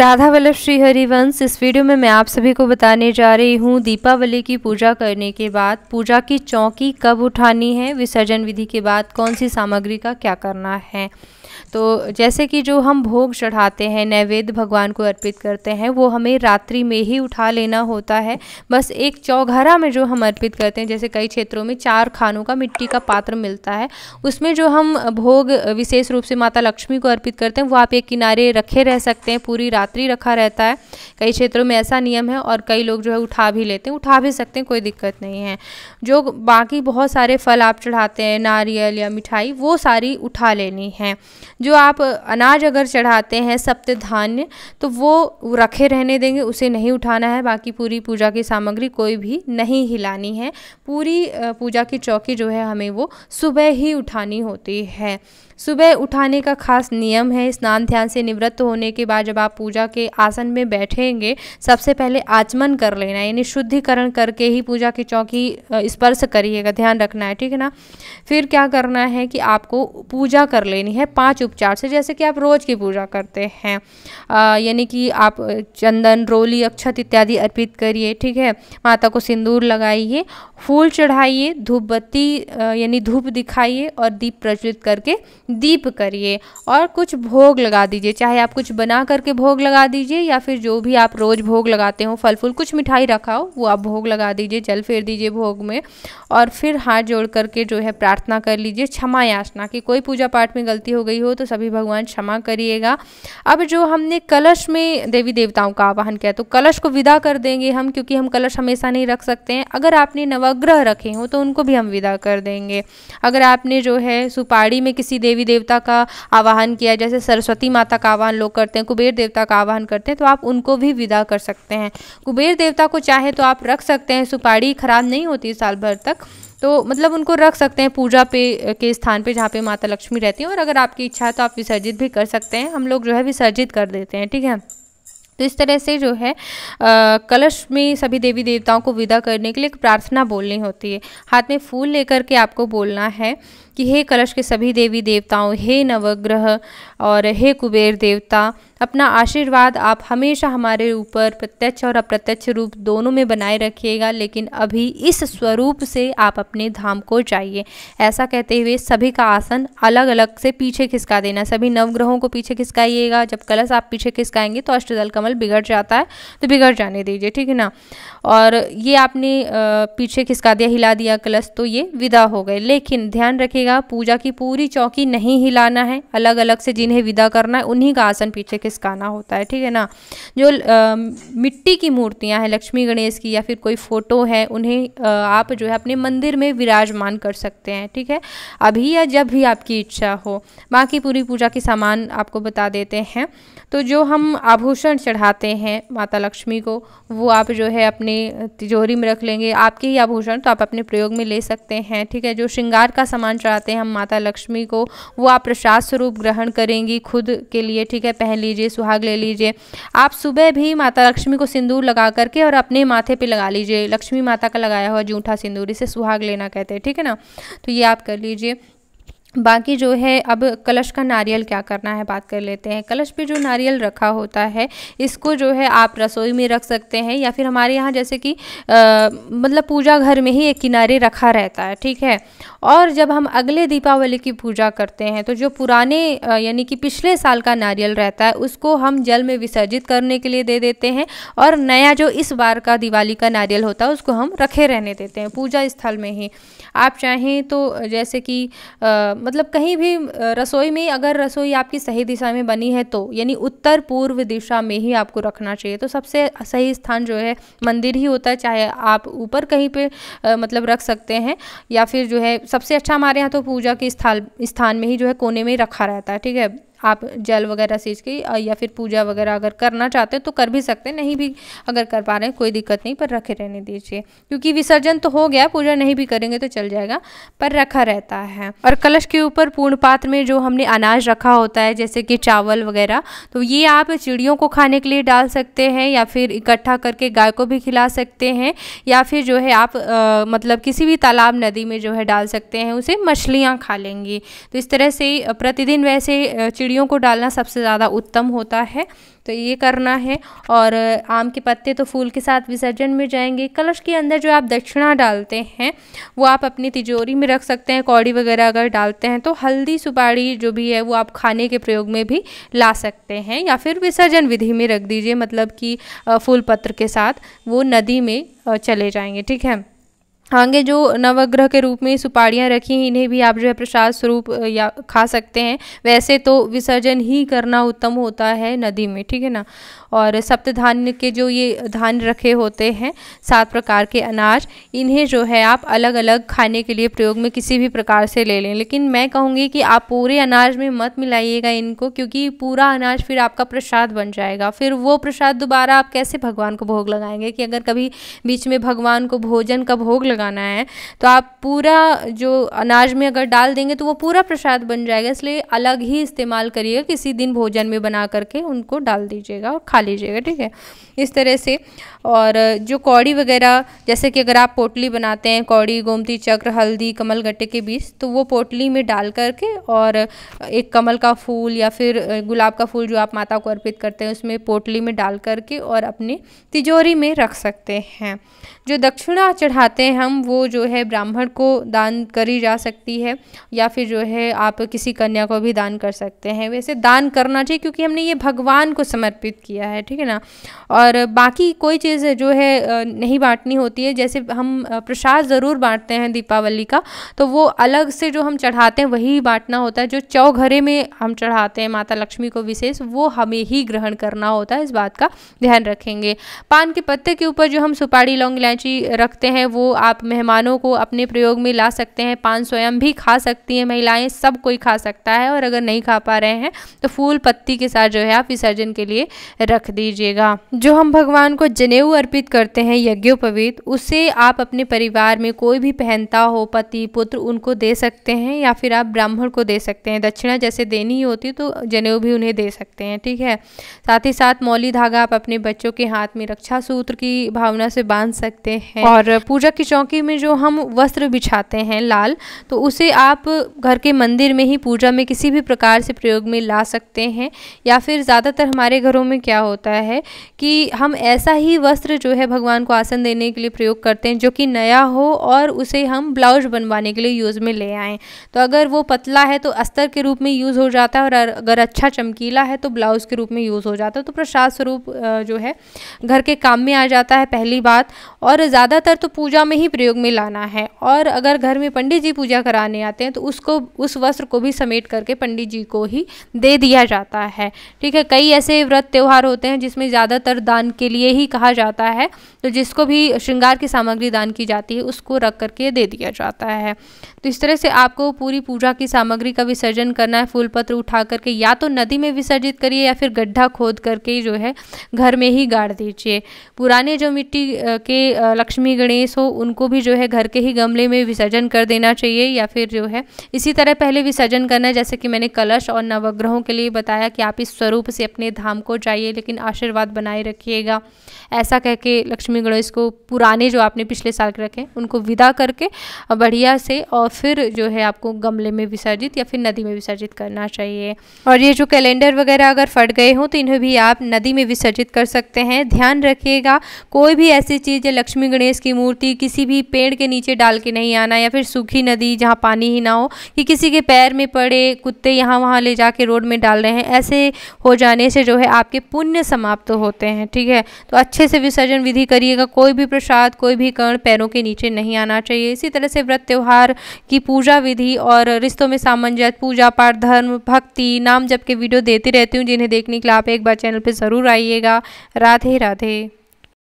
राधा वल्लभ श्री हरिवंश इस वीडियो में मैं आप सभी को बताने जा रही हूँ, दीपावली की पूजा करने के बाद, पूजा की चौकी कब उठानी है, विसर्जन विधि के बाद कौन सी सामग्री का क्या करना है। तो जैसे कि जो हम भोग चढ़ाते हैं, नैवेद्य भगवान को अर्पित करते हैं, वो हमें रात्रि में ही उठा लेना होता है। बस एक चौघरा में जो हम अर्पित करते हैं, जैसे कई क्षेत्रों में चार खानों का मिट्टी का पात्र मिलता है, उसमें जो हम भोग विशेष रूप से माता लक्ष्मी को अर्पित करते हैं, वो आप एक किनारे रखे रह सकते हैं, पूरी रात्रि रखा रहता है। कई क्षेत्रों में ऐसा नियम है और कई लोग जो है उठा भी लेते हैं, उठा भी सकते हैं, कोई दिक्कत नहीं है। जो बाकी बहुत सारे फल आप चढ़ाते हैं, नारियल या मिठाई, वो सारी उठा लेनी है। जो आप अनाज अगर चढ़ाते हैं सप्त धान्य तो वो रखे रहने देंगे, उसे नहीं उठाना है। बाकी पूरी पूजा की सामग्री कोई भी नहीं हिलानी है। पूरी पूजा की चौकी जो है, हमें वो सुबह ही उठानी होती है। सुबह उठाने का खास नियम है, स्नान ध्यान से निवृत्त होने के बाद जब आप पूजा के आसन में बैठेंगे, सबसे पहले आचमन कर लेना, यानी शुद्धिकरण करके ही पूजा की चौकी स्पर्श करिएगा, ध्यान रखना है, ठीक है ना? फिर क्या करना है कि आपको पूजा कर लेनी है, पाँच उपचार से, जैसे कि आप रोज़ की पूजा करते हैं। यानी कि आप चंदन, रोली, अक्षत इत्यादि अर्पित करिए, ठीक है? माता को सिंदूर लगाइए, फूल चढ़ाइए धूप बत्ती यानी धूप दिखाइए और दीप प्रज्वलित करके दीप करिए। और कुछ भोग लगा दीजिए, चाहे आप कुछ बना करके भोग लगा दीजिए या फिर जो भी आप रोज़ भोग लगाते हो फल फूल कुछ मिठाई रखा हो, वो आप भोग लगा दीजिए, जल फेर दीजिए भोग में। और फिर हाथ जोड़ करके जो है प्रार्थना कर लीजिए क्षमा याचना कि कोई पूजा पाठ में गलती हो गई हो तो सभी भगवान क्षमा करिएगा। अब जो हमने कलश में देवी देवताओं का आवाहन किया तो कलश को विदा कर देंगे हम, क्योंकि हम कलश हमेशा नहीं रख सकते हैं। अगर आपने नवग्रह रखे हो तो उनको भी हम विदा कर देंगे। अगर आपने जो है सुपाड़ी में किसी देवी देवता का आवाहन किया, जैसे सरस्वती माता का आवाहन लोग करते हैं, कुबेर देवता का आवाहन करते हैं तो आप उनको भी विदा कर सकते हैं। कुबेर देवता को चाहे तो आप रख सकते हैं सुपाड़ी खराब नहीं होती साल भर तक। तो मतलब उनको रख सकते हैं पूजा पे के स्थान पे जहाँ पे माता लक्ष्मी रहती हैं। और अगर आपकी इच्छा है तो आप विसर्जित भी कर सकते हैं। हम लोग जो है विसर्जित कर देते हैं ठीक है? तो इस तरह से जो है आ, कलश में सभी देवी देवताओं को विदा करने के लिए एक प्रार्थना बोलनी होती है। हाथ में फूल लेकर के आपको बोलना है। कि हे कलश के सभी देवी देवताओं, हे नवग्रह और हे कुबेर देवता, अपना आशीर्वाद आप हमेशा हमारे ऊपर प्रत्यक्ष और अप्रत्यक्ष रूप दोनों में बनाए रखिएगा, लेकिन अभी इस स्वरूप से आप अपने धाम को जाइए। ऐसा कहते हुए सभी का आसन अलग अलग से पीछे खिसका देना। सभी नवग्रहों को पीछे खिसकाइएगा। जब कलश आप पीछे खिसकाएँगे तो अष्टदल कमल बिगड़ जाता है तो बिगड़ जाने दीजिए, ठीक है ना? और ये आपने पीछे खिसका दिया, हिला दिया कलश तो ये विदा हो गए। लेकिन ध्यान रखिएगा पूजा की पूरी चौकी नहीं हिलाना है। अलग अलग से जिन्हें विदा करना है उन्हीं का आसन पीछे खिसकाना होता है ठीक है ना? जो आ, मिट्टी की मूर्तियाँ हैं लक्ष्मी गणेश की या फिर कोई फ़ोटो है उन्हें आ, आप जो है अपने मंदिर में विराजमान कर सकते हैं ठीक है? अभी या जब भी आपकी इच्छा हो। बाकी पूरी पूजा की सामान आपको बता देते हैं। तो जो हम आभूषण चढ़ाते हैं माता लक्ष्मी को वो आप जो है अपने तिजोरी में रख लेंगे। आपके ही आभूषण तो आप अपने प्रयोग में ले सकते हैं ठीक है? जो श्रृंगार का सामान चढ़ाते हैं हम माता लक्ष्मी को, वो आप प्रसाद स्वरूप ग्रहण करेंगी खुद के लिए, ठीक है, पहन लीजिए, सुहाग ले लीजिए। आप सुबह भी माता लक्ष्मी को सिंदूर लगा करके और अपने माथे पे लगा लीजिए। लक्ष्मी माता का लगाया हुआ जूठा सिंदूर, इसे सुहाग लेना कहते हैं, ठीक है ना? तो ये आप कर लीजिए। बाकी जो है, अब कलश का नारियल क्या करना है, बात कर लेते हैं। कलश पे जो नारियल रखा होता है, इसको जो है आप रसोई में रख सकते हैं या फिर हमारे यहाँ जैसे कि मतलब पूजा घर में ही एक किनारे रखा रहता है, ठीक है? और जब हम अगले दीपावली की पूजा करते हैं तो जो पुराने यानी कि पिछले साल का नारियल रहता है, उसको हम जल में विसर्जित करने के लिए दे देते हैं और नया जो इस बार का दिवाली का नारियल होता है, उसको हम रखे रहने देते हैं, पूजा स्थल में ही। आप चाहें तो जैसे कि मतलब कहीं भी रसोई में अगर रसोई आपकी सही दिशा में बनी है तो यानी उत्तर पूर्व दिशा में ही आपको रखना चाहिए। तो सबसे सही स्थान जो है मंदिर ही होता है चाहे आप ऊपर कहीं पे आ, मतलब रख सकते हैं या फिर जो है सबसे अच्छा हमारे यहाँ तो पूजा के स्थान स्थान में ही जो है कोने में ही रखा रहता है ठीक है? आप जल वगैरह सींच के या फिर पूजा वगैरह अगर करना चाहते हैं तो कर भी सकते हैं। नहीं भी अगर कर पा रहे हैं कोई दिक्कत नहीं पर रखे रहने दीजिए। क्योंकि विसर्जन तो हो गया पूजा नहीं भी करेंगे तो चल जाएगा पर रखा रहता है। और कलश के ऊपर पूर्ण पात्र में जो हमने अनाज रखा होता है जैसे कि चावल वगैरह तो ये आप चिड़ियों को खाने के लिए डाल सकते हैं या फिर इकट्ठा करके गाय को भी खिला सकते हैं या फिर जो है आप आ, मतलब किसी भी तालाब नदी में जो है डाल सकते हैं उसे मछलियाँ खा लेंगी। तो इस तरह से प्रतिदिन वैसे चिड़ियों को डालना सबसे ज़्यादा उत्तम होता है तो ये करना है। और आम के पत्ते तो फूल के साथ विसर्जन में जाएँगे। कलश के अंदर जो आप दक्षिणा डालते हैं, वो आप अपनी तिजोरी में रख सकते हैं, कौड़ी वगैरह अगर डालते हैं तो हल्दी सुपारी जो भी है, वो आप खाने के प्रयोग में भी ला सकते हैं। या फिर विसर्जन विधि में रख दीजिए मतलब कि फूल पत्र के साथ, वो नदी में चले जाएँगे, ठीक है? आगे जो नवग्रह के रूप में सुपाड़ियाँ रखी हैं इन्हें भी आप जो है प्रसाद स्वरूप या खा सकते हैं। वैसे तो विसर्जन ही करना उत्तम होता है नदी में, ठीक है ना? और सप्त धान्य के जो ये धान्य रखे होते हैं, सात प्रकार के अनाज, इन्हें जो है आप अलग अलग खाने के लिए प्रयोग में किसी भी प्रकार से ले लें। लेकिन मैं कहूँगी कि आप पूरे अनाज में मत मिलाइएगा इनको, क्योंकि पूरा अनाज फिर आपका प्रसाद बन जाएगा। फिर वो प्रसाद दोबारा आप कैसे भगवान को भोग लगाएँगे कि अगर कभी बीच में भगवान को भोजन का भोग लगाना है तो आप पूरा जो अनाज में अगर डाल देंगे तो वो पूरा प्रसाद बन जाएगा। इसलिए अलग ही इस्तेमाल करिएगा, किसी दिन भोजन में बना करके उनको डाल दीजिएगा और खा खा लीजिएगा, ठीक है? इस तरह से। और जो कौड़ी वगैरह, जैसे कि अगर आप पोटली बनाते हैं, कौड़ी, गोमती, चक्र, हल्दी, कमल गट्टे के बीज तो वो पोटली में डाल करके और एक कमल का फूल या फिर गुलाब का फूल जो आप माता को अर्पित करते हैं, उसमें पोटली में डाल करके और अपनी तिजोरी में रख सकते हैं। जो दक्षिणा चढ़ाते हैं हम, वो जो है ब्राह्मण को दान करी जा सकती है, या फिर जो है आप किसी कन्या को भी दान कर सकते हैं। वैसे दान करना चाहिए, क्योंकि हमने ये भगवान को समर्पित किया है। ठीक है ना? और बाकी कोई चीज़ जो है नहीं बांटनी होती है, जैसे हम प्रसाद ज़रूर बांटते हैं दीपावली का तो वो अलग से जो हम चढ़ाते हैं, वही बांटना होता है, जो चौघरे में हम चढ़ाते हैं, माता लक्ष्मी को विशेष, वो हमें ही ग्रहण करना होता है, इस बात का ध्यान रखेंगे। पान के पत्ते के ऊपर जो हम सुपारी, लौंग, इलायची रखते हैं, वो आप मेहमानों को अपने प्रयोग में ला सकते हैं, पान स्वयं भी खा सकती हैं महिलाएँ, सब कोई खा सकता है, और अगर नहीं खा पा रहे हैं तो फूल पत्ती के साथ जो है आप विसर्जन के लिए रख दीजिएगा। जो हम भगवान को जनेऊ अर्पित करते हैं, यज्ञोपवीत, उसे आप अपने परिवार में कोई भी पहनता हो, पति, पुत्र, उनको दे सकते हैं या फिर आप ब्राह्मण को दे सकते हैं। दक्षिणा जैसे देनी ही होती तो जनेऊ भी उन्हें दे सकते हैं, ठीक है? साथ ही साथ मौली धागा आप अपने बच्चों के हाथ में रक्षा सूत्र की भावना से बाँध सकते हैं। और पूजा की चौकी में जो हम वस्त्र बिछाते हैं लाल तो उसे आप घर के मंदिर में ही पूजा में किसी भी प्रकार से प्रयोग में ला सकते हैं। या फिर ज़्यादातर हमारे घरों में क्या होता है कि हम ऐसा ही वस्त्र जो है भगवान को आसन देने के लिए प्रयोग करते हैं, जो कि नया हो और उसे हम ब्लाउज बनवाने के लिए यूज़ में ले आएँ। तो अगर वो पतला है तो अस्तर के रूप में यूज़ हो जाता है और अगर अच्छा चमकीला है तो ब्लाउज़ के रूप में यूज़ हो जाता है। तो प्रसाद स्वरूप जो है, घर के काम में आ जाता है पहली बात और ज़्यादातर तो पूजा में ही प्रयोग में लाना है। और अगर घर में पंडित जी पूजा कराने आते हैं तो उसको, उस वस्त्र को भी समेट करके पंडित जी को ही दे दिया जाता है। ठीक है, कई ऐसे व्रत त्यौहार होते हैं, जिसमें ज़्यादातर दान के लिए ही कहा जाता है। तो जिसको भी श्रृंगार की सामग्री दान की जाती है, उसको रख करके दे दिया जाता है। तो इस तरह से आपको पूरी पूजा की सामग्री का विसर्जन करना है फूल पत्र उठा करके, या तो नदी में विसर्जित करिए, या फिर गड्ढा खोद करके जो है, घर में ही गाड़ दीजिए। पुराने जो मिट्टी के लक्ष्मी गणेश हो, उनको भी जो है, घर के ही गमले में विसर्जन कर देना चाहिए, या फिर जो है, इसी तरह पहले विसर्जन करना है, जैसे कि मैंने कलश और नवग्रहों के लिए बताया कि आप इस स्वरूप से अपने धाम को जाइए लेकिन आशीर्वाद बनाए रखिएगा। ऐसा कह के लक्ष्मी गणेश को पुराने जो आपने पिछले साल के रखे, उनको विदा करके बढ़िया से और फिर जो है आपको गमले में विसर्जित या फिर नदी में विसर्जित करना चाहिए। और ये जो कैलेंडर वगैरह अगर फट गए हों तो इन्हें भी आप नदी में विसर्जित कर सकते हैं। ध्यान रखिएगा, कोई भी ऐसी चीज़ है, लक्ष्मी गणेश की मूर्ति किसी भी पेड़ के नीचे डाल के नहीं आना या फिर सूखी नदी जहाँ पानी ही ना हो, कि किसी के पैर में पड़े, कुत्ते यहाँ वहाँ ले जाके रोड में डाल रहे हैं, ऐसे हो जाने से जो है आपके पुण्य समाप्त तो होते हैं, ठीक है? तो अच्छे से विसर्जन विधि करिएगा, कोई भी प्रसाद, कोई भी कर्ण पैरों के नीचे नहीं आना चाहिए। इसी तरह से व्रत त्यौहार की पूजा विधि और रिश्तों में सामंजस्य, पूजा पाठ, धर्म, भक्ति, नाम जब के वीडियो देती रहती हूँ। जिन्हें देखने के लिए आप एक बार चैनल पर ज़रूर आइएगा। राधे राधे।